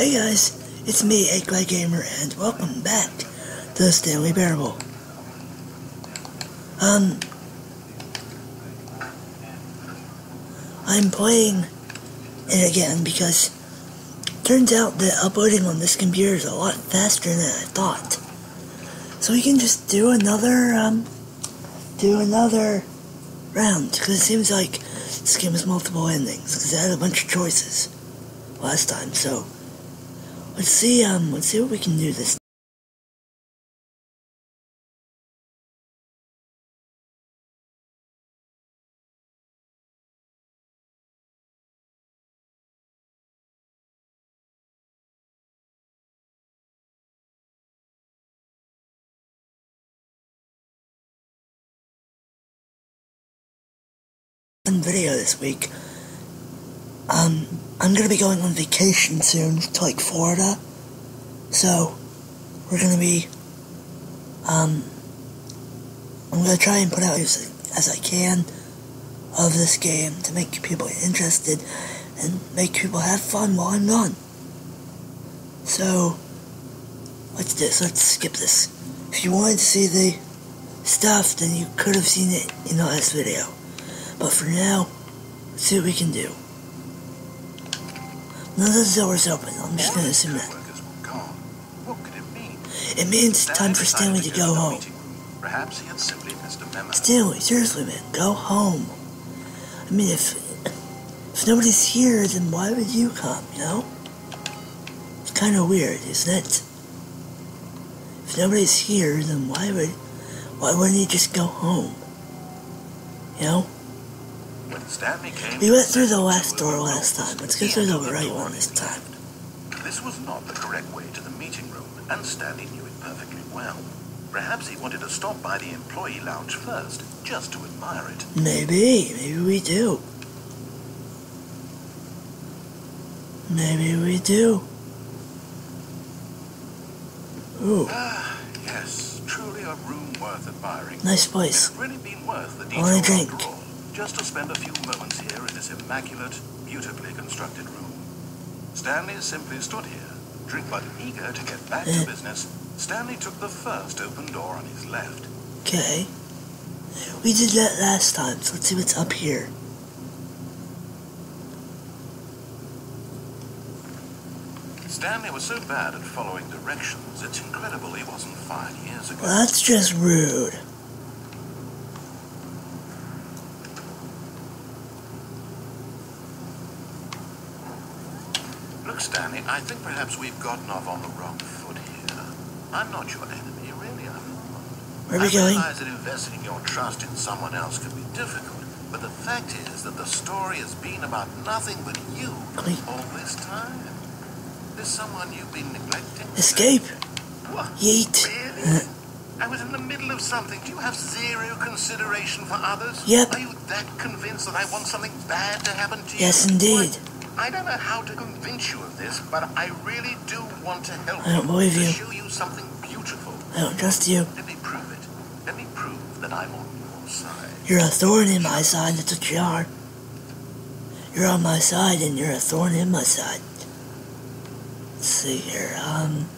Hey guys, it's me, Egg Gamer, and welcome back to the Stanley Parable. Um, I'm playing it again because turns out that uploading on this computer is a lot faster than I thought. So we can just do another, um, do another round, because it seems like this game has multiple endings, because I had a bunch of choices last time, so let's see, um, let's see what we can do this video this week. Um, I'm gonna be going on vacation soon to like Florida, so we're gonna be. Um, I'm gonna try and put out as, as I can of this game to make people interested and make people have fun while I'm gone. So, let's this. Let's skip this. If you wanted to see the stuff, then you could have seen it in the last video. But for now, see what we can do. Of the doors open. I'm just to assume that. It means time for Stanley to go home. Perhaps he had simply missed a memo. Stanley, seriously, man, go home. I mean, if if nobody's here, then why would you come? You know? It's kind of weird, isn't it? If nobody's here, then why would why wouldn't he just go home? You know? When Stanley came We went through the last door last time. Let's go through the right one this time. This was not the correct way to the meeting room, and Stanley knew it perfectly well. Perhaps he wanted to stop by the employee lounge first, just to admire it. Maybe, maybe we do. Maybe we do. Ooh, Ah, yes, truly a room worth admiring. nice place. Really been worth the detour drink. Just to spend a few moments here in this immaculate, beautifully constructed room. Stanley simply stood here, drink but eager to get back Eh. to business. Stanley took the first open door on his left. Okay. We did that last time, so let's see what's up here. Stanley was so bad at following directions, it's incredible he wasn't fired years ago. Well, that's just rude. Look, Stanley, I think perhaps we've gotten off on the wrong foot here. I'm not your enemy, really, I'm not. Where are we I going? realize that investing your trust in someone else can be difficult, but the fact is that the story has been about nothing but you all this time. There's someone you've been neglecting. Escape. What? Yeet. Really? Uh. I was in the middle of something. Do you have zero consideration for others? Yep. Are you that convinced that I want something bad to happen to you? Yes, indeed. Well, I don't know how to convince you of this, but I really do want to help I don't you. believe you. show you something beautiful. I don't trust you. Let me prove it. Let me prove that I'm on your side. You're a thorn in my side, that's what you are. You're on my side and you're a thorn in my side. Let's see here, um...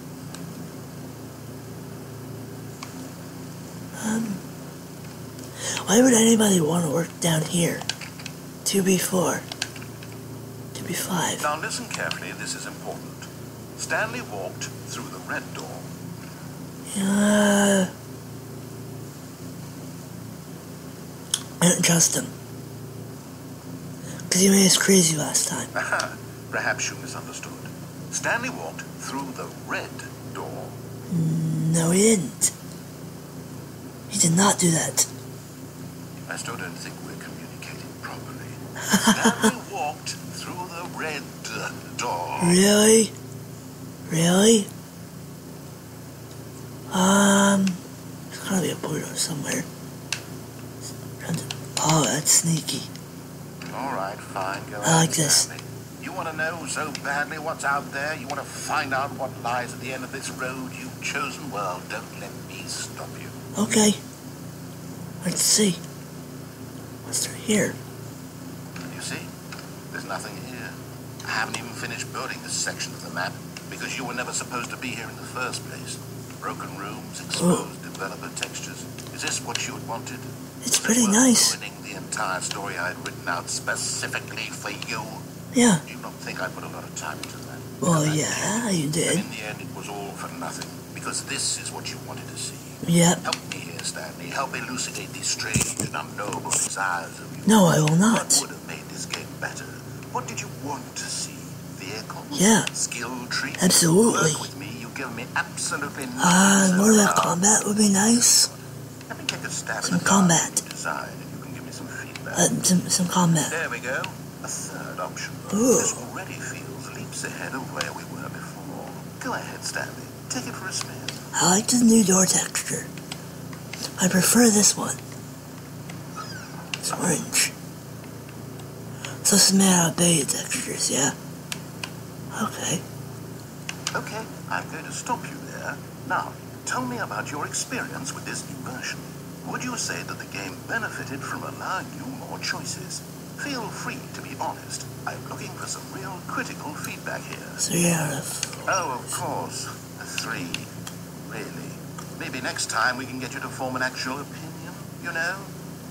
Um... Why would anybody want to work down here? 2B4. 2B5. Now listen carefully. This is important. Stanley walked through the red door. Uh... I don't trust him. Because he made us crazy last time. Perhaps you misunderstood. Stanley walked through the red door. No, he didn't. He did not do that. I still don't think we're communicating properly. Stanley walked through the red door. Really? Really? Um, there's gotta be a door somewhere. Oh, that's sneaky. All right, fine. Go I like this. You want to know so badly what's out there? You want to find out what lies at the end of this road you've chosen? Well, don't let me stop you. Okay. Let's see. What's through here? You see, there's nothing here. I haven't even finished building this section of the map. because you were never supposed to be here in the first place. Broken rooms, exposed developer textures. Is this what you had wanted? It's pretty Well, nice. Ruining the entire story I had written out specifically for you. Yeah. Do you not think I put a lot of time into that? Well, yeah, you And did. in the end, it was all for nothing. Because this is what you wanted to see. Yep. Help me here, Stanley. Help elucidate these strange and unknowable desires of you. No, I will What not. would have made this game better? What did you want to see? Vehicles? Yeah. Skill trees? Absolutely. Work with me. You give me absolutely nothing. Uh, more of that combat would be nice. Let me take a stab Some at combat. design, and you can give me some feedback. Uh, some, some combat. There we go. A third option. Ooh. This already feels leaps ahead of where we were before. Go ahead, Stanley. Take it for a spin. I like the new door texture. I prefer this one. It's orange. So this is made out of beta textures, yeah? Okay. Okay, I'm going to stop you there. Now, tell me about your experience with this new version. Would you say that the game benefited from allowing you more choices? Feel free to be honest. I'm looking for some real critical feedback here. Three out of Oh, of course. A three. Really? Maybe next time we can get you to form an actual opinion, you know?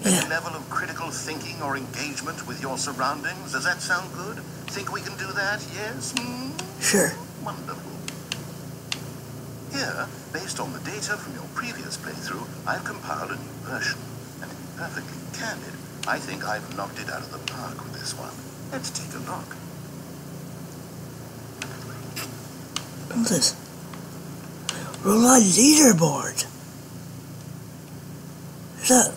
Any Yeah. level of critical thinking or engagement with your surroundings? Does that sound good? Think we can do that? Yes? Hmm? Sure. Wonderful. Here, based on the data from your previous playthrough, I've compiled a new version. And to be perfectly candid, I think I've knocked it out of the park with this one. Let's take a look. What's this? Roulette leaderboard. Is that?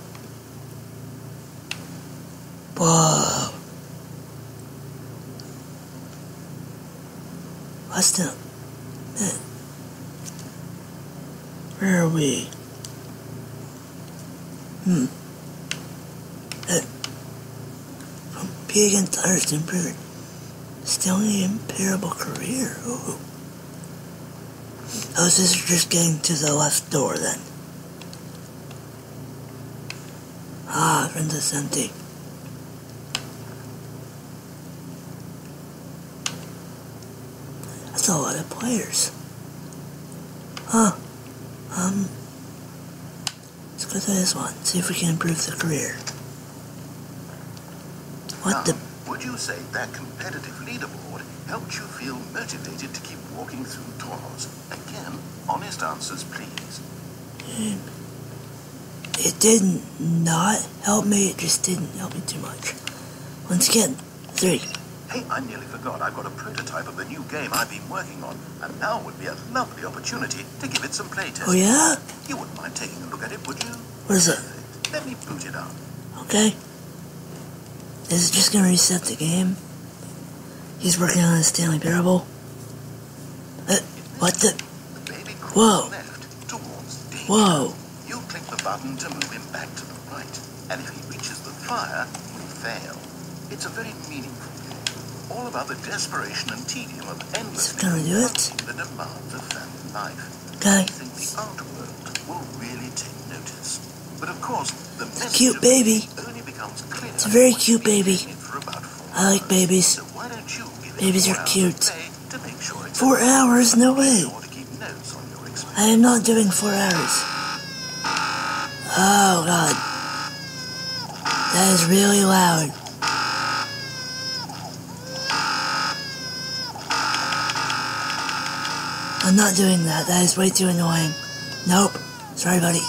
Whoa. What's the? eh. Where are we? Hmm. Uh, against others to improve it. Still an imperable career. Ooh. Oh, this is just getting to the left door then. Ah, Princess Empty. That's a lot of players. Huh. Um. Let's this one. See if we can improve the career. What now, the? Would you say that competitive leaderboard helped you feel motivated to keep walking through tunnels? Again, honest answers, please. Um, it did not not help me. It just didn't help me too much. Once again, three. Hey, I nearly forgot. I've got a prototype of the new game I've been working on, and now would be a lovely opportunity to give it some playtest. Oh yeah? You wouldn't mind taking a look at it, would you? What is it? Let me boot it up. Okay. Is it just gonna reset the game? He's working on a Stanley Parable. Uh, what the? Whoa. left towards Whoa. You click the button to move him back to the right, and if he reaches the fire, he'll fail. It's a very meaningful game, all about the desperation and tedium of endlessly gonna do it? the demands of family life. Okay. I think the art world will really take notice. But of course, the cute baby. only becomes clear. It's a very cute baby. playing it for about four I like babies. So why don't you Babies are cute. play to make sure it's Four hours? No way. sure to keep notes on your experience. I am not doing four hours. Oh god. That is really loud. I'm not doing that. That is way too annoying. Nope. Sorry, buddy.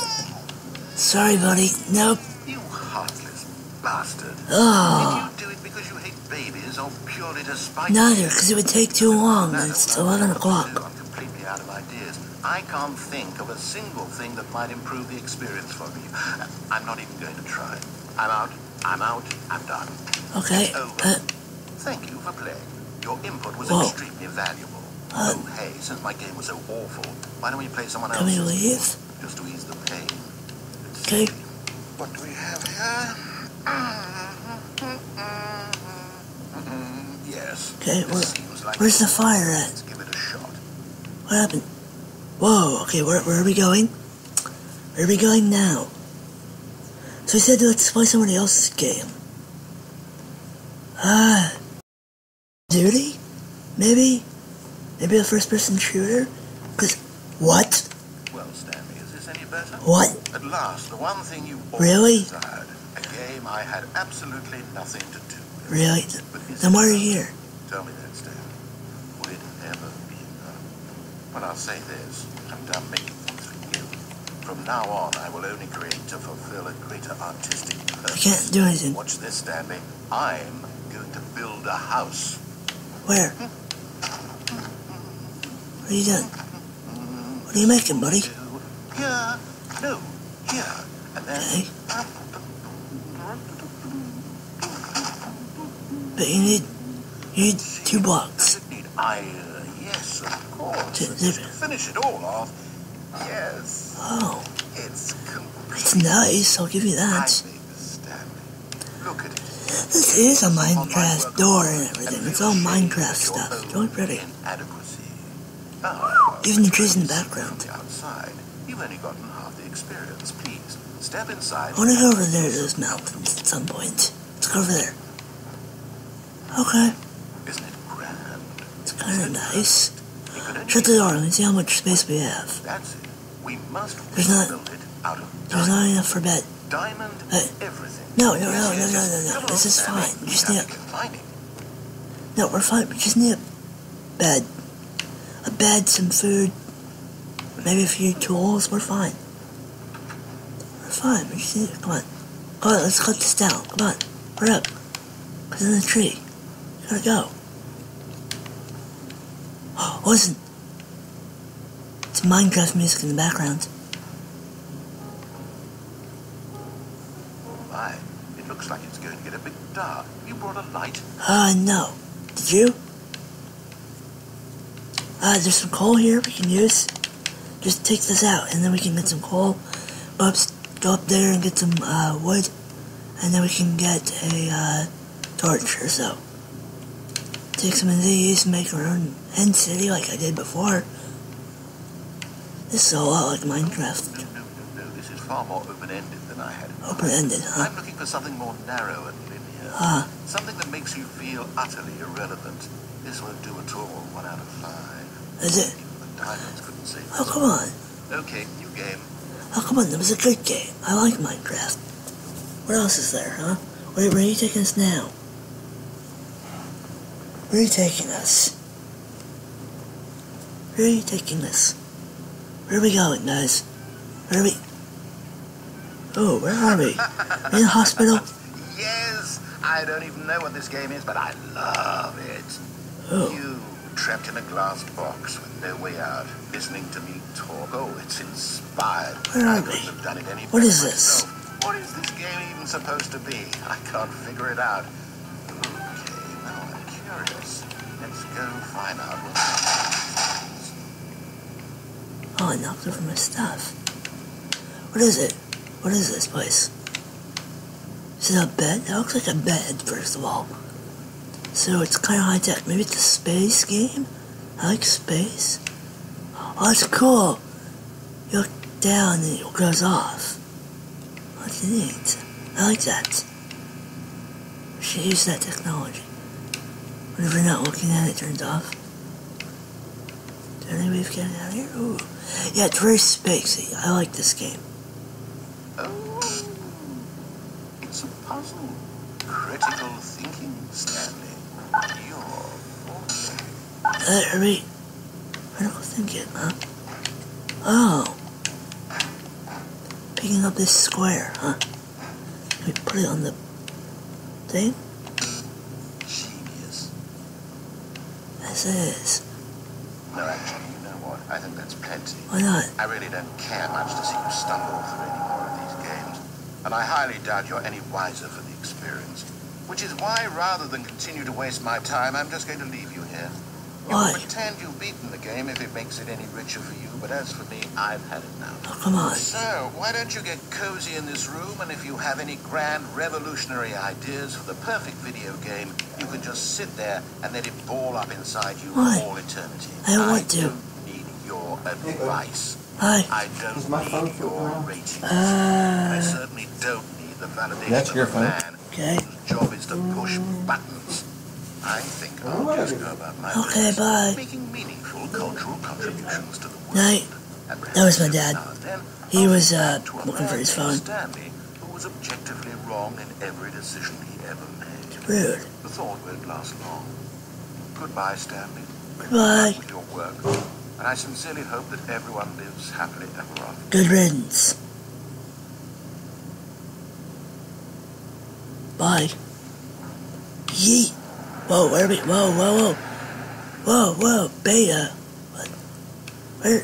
Sorry, buddy. Nope. You heartless bastard. Oh. Did you do it because you hate babies or purely to spite Neither, because it would take too long. No, It's no, 11 no, o'clock. I'm completely out of ideas. I can't think of a single thing that might improve the experience for you. I'm not even going to try. I'm out. I'm out. I'm done. Okay. Over. Uh, Thank you for playing. Your input was Whoa. extremely valuable. Uh, oh, hey, since my game was so awful, why don't we play someone else? can we leave? Just to ease the pain. Okay. What do we have here? Yes. Okay, where- like where's the fire at? Let's give it a shot. What happened? Whoa, okay, where, where are we going? Where are we going now? So he said let's play somebody else's game. Ah. Duty? Maybe? Maybe a first person shooter? Cause, what? Well, Stanley, is this any better? What? At last, the one thing you Really? desired. A game I had absolutely nothing to do with. Really? But Then why are you here? Tell me that, Stan. Would it ever be enough? Well, I'll say this. I'm done making things for you. From now on, I will only create to fulfill a greater artistic purpose. I can't do anything. Watch this, Stanley. I'm going to build a house. Where? What are you doing? What are you making, buddy? Here. No. Here. And then... Eh? But you need, you need two blocks. Does it need iron? Uh, yes, of course. To- to- finish it all off. Yes. Oh, It's complete. it's nice. I'll give you that. Look at it. This is a Minecraft door and everything. It's all Minecraft stuff. It's really pretty. Even the trees in the background. outside, you've only gotten half the experience. Please, step inside. I want to go over there to those mountains at some point. Let's go over there. Okay, Isn't it grand? it's kind of nice. It could only Shut the door. Let me see how much space we have. That's it. We must There's not- build it out of There's not enough for bed. Diamond Hey. everything. No, no, no, no, no, no, no. This is fine. We Just need to. No, we're fine. We just need a bed. A bed, some food, maybe a few tools. We're fine. We're fine. We just need. Come on. Come on, let's cut this down. Come on. Hurry up. It's in the tree. You gotta go. Oh, listen. It's Minecraft music in the background. My, it looks like it's going to get a bit dark. You brought a light? Uh, no. Did you? Uh, there's some coal here we can use. Just take this out, and then we can get some coal. Go up, go up there and get some uh, wood, and then we can get a uh, torch or so. Take some of these, make our own end city like I did before. This is a lot like Minecraft. No, no, no. This is far more open-ended than I had. Open-ended, huh? I'm looking for something more narrow and linear. Ah, Something that makes you feel utterly irrelevant. This won't do at all. One out of five. is it? Couldn't save Oh, come on. Okay, new game. Oh, come on, that was a good game. I like Minecraft. What else is there, huh? Wait, where are you taking us now? Where are you taking us? Where are you taking us? Where are we going, guys? Where are we? Oh, where are we? In the hospital? Yes, I don't even know what this game is, but I love it. Oh, You trapped in a glass box with no way out, listening to me talk. Oh, it's inspired. Where are I couldn't we? have done it any What better this? What is this game even supposed to be? I can't figure it out. Okay, now I'm curious. Let's go find out oh, I knocked over my stuff. What is it? What is this place? Is it a bed? It looks like a bed, first of all. So it's kind of like that. Maybe it's a space game? I like space. Oh, that's cool. You look down and it goes off. That's neat. I like that. We should use that technology. Whenever you're not looking at it, it turns off. Is there any way of getting out of here? Ooh. Yeah, it's very spacey. I like this game. Oh, it's a puzzle. Critical thinking, Stanley. Uh, are we... Critical thinking, huh? Oh. Picking up this square, huh? We put it on the thing? Genius. It is. No, actually, you know what? I think that's plenty. Why not? I really don't care much to see you stumble through any more of these games. And I highly doubt you're any wiser for the experience. Which is why, rather than continue to waste my time, I'm just going to leave you here. You Why? can pretend you've beaten the game if it makes it any richer for you, but as for me, I've had it now. Oh, come on. So, why don't you get cozy in this room, and if you have any grand revolutionary ideas for the perfect video game, you can just sit there and let it ball up inside you Why? for all eternity. I don't want to. don't need your advice. Hi. I don't Is my phone need your floating around? ratings. I Uh, certainly don't need the validation That's of your a phone. man okay. whose job is to push buttons. I think I'll just go about my Okay, business, bye. making meaningful cultural contributions to the world. Night. That was my dad. then, He was, uh, a looking for his named phone. Stanley, who was objectively wrong in every decision he ever made. Rude. The thought won't last long. Goodbye, Stanley. Goodbye. With your work. And I sincerely hope that everyone lives happily ever after. Good riddance. Bye. Yeet. Whoa, where are we? Whoa, whoa, whoa. Whoa, whoa, beta. What? Where?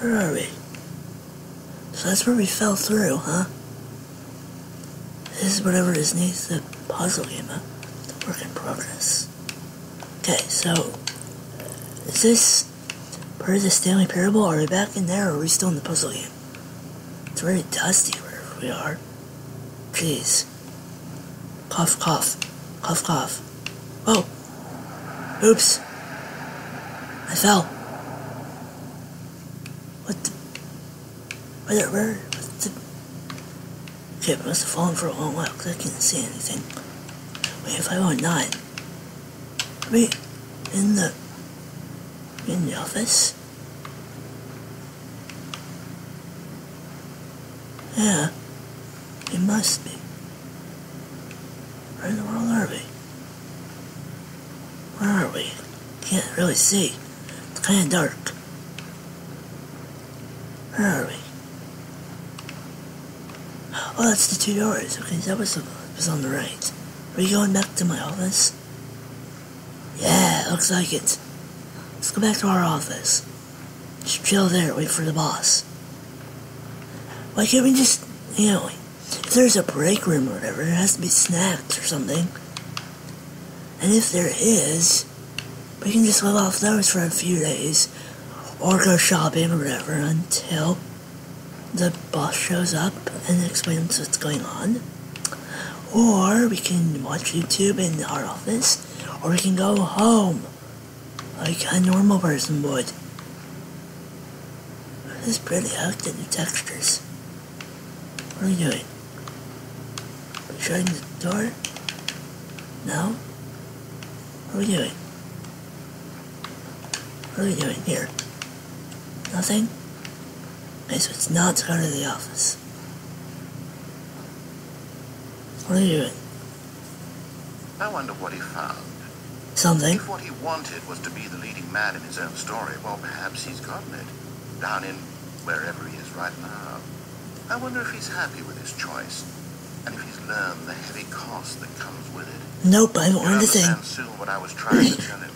Where are we? So that's where we fell through, huh? This is whatever is needs the puzzle game, huh? Work in progress. Okay, so is this part of the Stanley Parable? Are we back in there or are we still in the puzzle game? It's very dusty wherever we are. Jeez. Cough, cough. Cough, cough. Whoa. Oops. I fell. What the? Where, where, what the? Okay, I must have fallen for a long while because I can't see anything. Wait, if I nine. Wait, in the, in the office? Yeah, it must be. Where in the world are we? Where are we? Can't really see. It's kind of dark. Where are we? Oh, that's the two doors. Okay, that was, was on the right. Are we going back to my office? Yeah, looks like it. Let's go back to our office. Just chill there, wait for the boss. Why can't we just, you know, if there's a break room or whatever, there has to be snacks or something. And if there is, we can just live off those for a few days, or go shopping or whatever until the boss shows up and explains what's going on. Or we can watch YouTube in our office, or we can go home like a normal person would. This is pretty. I the new textures. What are you doing? Shutting the door? No? What are we doing? What are we doing here? Nothing? Okay, so it's not to go to the office. What are you doing? I wonder what he found. Something? If what he wanted was to be the leading man in his own story, well, perhaps he's gotten it. Down in wherever he is right now. I wonder if he's happy with his choice, and if he's learned the heavy cost that comes with it. Nope, I You'll learned a thing. soon what I was trying to tell him.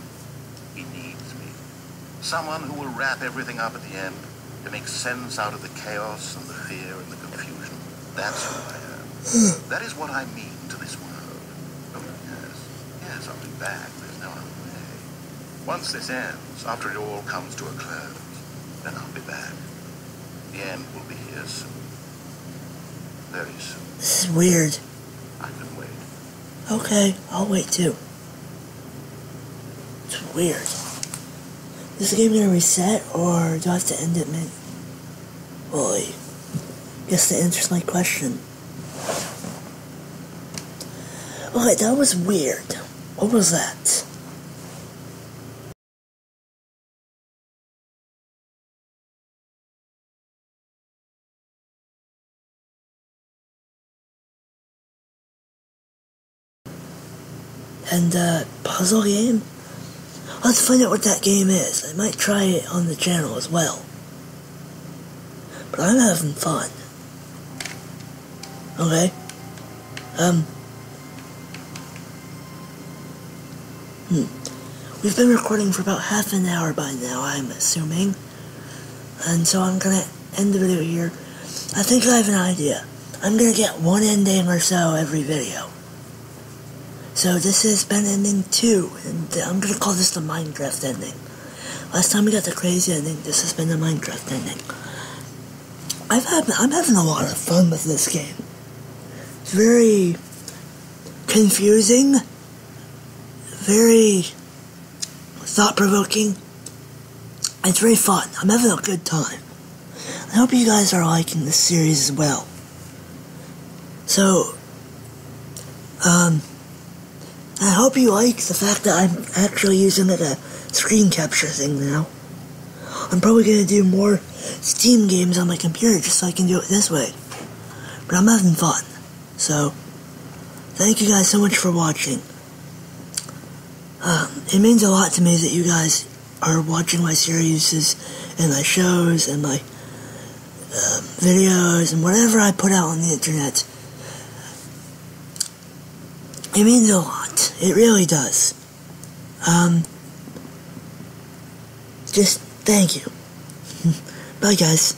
He needs me. Someone who will wrap everything up at the end to make sense out of the chaos and the fear and the confusion. That's who I am. Hmm. that is what I mean to this world. Oh, yes. Yes, I'll be back. There's no other way. Once this ends, after it all comes to a close, then I'll be back. The end will be here soon. Very soon. This is weird. I can wait. Okay, I'll wait too. It's weird. Is the game gonna reset or do I have to end it mid? I guess that answers my question. Okay, that was weird. What was that? And uh, puzzle game? Let's find out what that game is. I might try it on the channel as well. But I'm having fun. Okay? Um. Hmm. We've been recording for about half an hour by now, I'm assuming. And so I'm gonna end the video here. I think I have an idea. I'm gonna get one ending or so every video. So this has been ending two, and I'm gonna call this the Minecraft ending. Last time we got the crazy ending, this has been the Minecraft ending. I've had, I'm having a lot of fun with this game. It's very confusing, very thought-provoking. It's very fun. I'm having a good time. I hope you guys are liking this series as well. So, um, I hope you like the fact that I'm actually using it a screen capture thing now. I'm probably gonna do more Steam games on my computer just so I can do it this way. But I'm having fun. So, thank you guys so much for watching. Um, it means a lot to me that you guys are watching my series and my shows and my uh, videos and whatever I put out on the internet. It means a lot. It really does. Um, just thank you. Bye, guys.